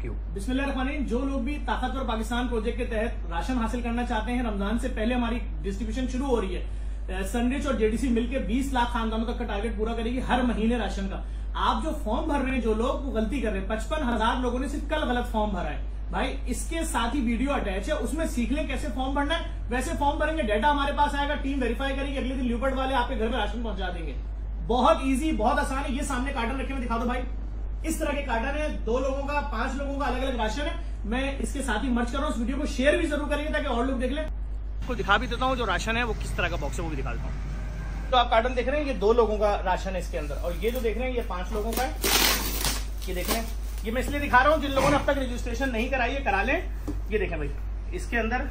बिस्मिल्लाहिर्रहमानिर्रहीम जो लोग भी ताकतवर पाकिस्तान प्रोजेक्ट के तहत राशन हासिल करना चाहते हैं, रमज़ान से पहले हमारी डिस्ट्रीब्यूशन शुरू हो रही है। सनरिच और जेडीसी मिलकर 20 लाख खानदानों तक का टारगेट पूरा करेगी हर महीने राशन का। आप जो फॉर्म भर रहे हैं, जो लोग वो गलती कर रहे हैं, पचपन हज़ार लोगों ने सिर्फ़ कल गलत फॉर्म भरा है। भाई, इसके साथ ही वीडियो अटैच है, उसमें सीख लें कैसे फॉर्म भरना है। वैसे फॉर्म भरेंगे डेटा हमारे पास आएगा टीम वेरीफाई करेगी, अगले दिन ल्यूपर्ट वाले आपके घर में राशन पहुँचा देंगे। बहुत ईजी बहुत आसान है, ये सामने कार्टन रखे हुए दिखा दो भाई। इस तरह के कार्टन है। दो लोगों का पाँच लोगों का अलग अलग राशन है। मैं इसके साथ ही मर्ज कर रहा हूँ। इस वीडियो को शेयर भी ज़रूर करेंगे ताकि और लोग देख लें। आपको दिखा भी देता हूँ जो राशन है वो किस तरह का बॉक्स है वो भी दिखा देता हूँ। तो आप कार्टन देख रहे हैं ये दो लोगों का राशन है इसके अंदर। और ये जो देख रहे हैं ये पाँच लोगों का है। ये देख रहे हैं ये मैं इसलिए दिखा रहा हूँ जिन लोगों ने अब तक रजिस्ट्रेशन नहीं कराई है करा लें। ये देखें भाई इसके अंदर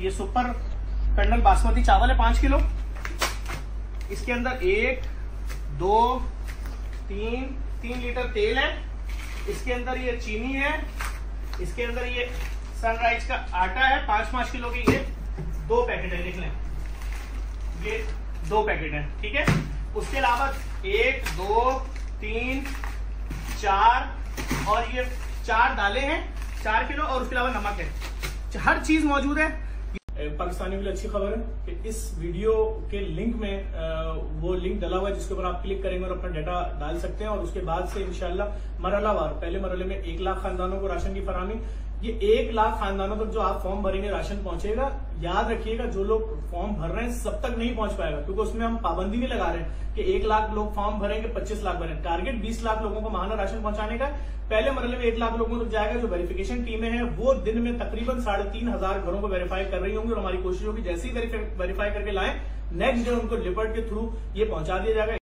ये सुपर कर्नल बासमती चावल है पाँच किलो। इसके अंदर एक दो तीन तीन लीटर तेल है, इसके अंदर ये चीनी है, इसके अंदर ये सनराइज का आटा है, पाँच पाँच किलो के ये दो पैकेट है लिख लें। ये दो पैकेट है, ठीक है? उसके अलावा एक, दो, तीन, चार, और ये चार दालें हैं, चार किलो, और उसके अलावा नमक है। हर चीज़ मौजूद है पाकिस्तानी के लिए अच्छी खबर है कि इस वीडियो के लिंक में वो लिंक डला हुआ है जिसके ऊपर आप क्लिक करेंगे और अपना डाटा डाल सकते हैं और उसके बाद से इंशाल्लाह मरहलावार पहले मरहले में एक लाख खानदानों को राशन की फरामी ये एक लाख खानदानों तक जो आप फॉर्म भरेंगे, राशन पहुंचेगा। याद रखिएगा, जो लोग फॉर्म भर रहे हैं, सब तक नहीं पहुँच पाएगा, क्योंकि उसमें हम पाबंदी भी लगा रहे हैं कि एक लाख लोग फॉर्म भरेंगे, पच्चीस लाख भरेंगे टारगेट बीस लाख लोगों को महाना राशन पहुँचाने का। पहले मरहले में एक लाख लोगों तक जाएगा, जो वेरिफिकेशन टीमें हैं, वो दिन में तकरीबन साढ़े तीन हज़ार घरों को वेरीफाई कर रही होंगी और हमारी कोशिश होगी जैसे ही वेरीफाई करके लाए नेक्स्ट डे उनको लिपर्ट के थ्रू ये पहुँचा दिया जाएगा।